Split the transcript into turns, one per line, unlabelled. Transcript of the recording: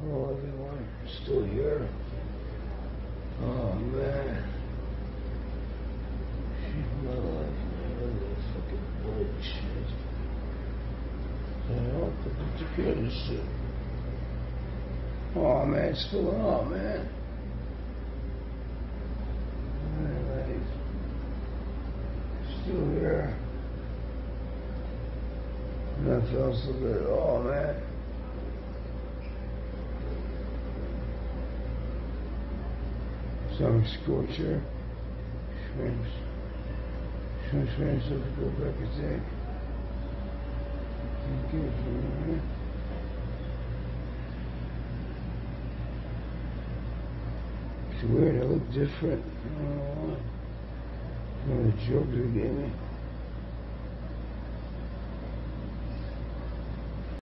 Oh, Hello everyone, still here. Oh man. My life, man. Look at that fucking bullshit. I don't put it together shit. Oh man, it's filling up, man. Alright. Still here. Nothing else to good. Oh man. Some scorcher. Shrimps. Shrimp, shrimps, have to go back and say. Thank you for that. It's weird, I look different. Oh, I don't know why. Of the jokes they gave me.